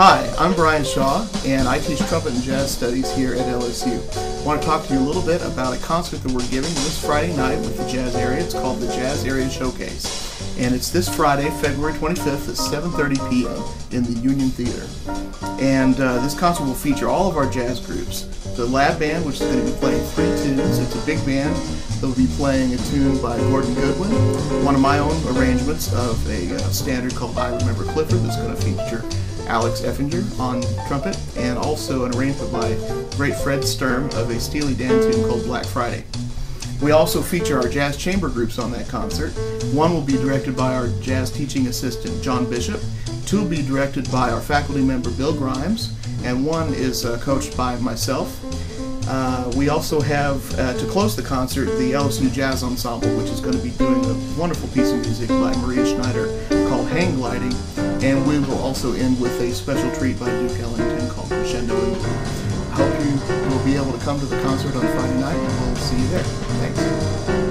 Hi, I'm Brian Shaw, and I teach trumpet and jazz studies here at LSU. I want to talk to you a little bit about a concert that we're giving this Friday night with the Jazz Area. It's called the Jazz Area Showcase, and it's this Friday, February 25th at 7:30 p.m. in the Union Theater. And uh, this concert will feature all of our jazz groups. The Lab Band, which is going to be playing three tunes. It's a big band. They'll be playing a tune by Gordon Goodwin, one of my own arrangements of a uh, standard called I Remember Clifford that's going to feature Alex Effinger on trumpet, and also an arrangement by great Fred Sturm of a Steely Dan tune called Black Friday. We also feature our jazz chamber groups on that concert. One will be directed by our jazz teaching assistant, John Bishop. Two will be directed by our faculty member, Bill Grimes. And one is uh, coached by myself. Uh, we also have, uh, to close the concert, the LSU Jazz Ensemble, which is going to be doing a wonderful piece of music by Maria Schneider called Hang Gliding. And we will also end with a special treat by Duke Ellington called Crescendo. I hope you will be able to come to the concert on Friday night, and we'll see you there. Thanks.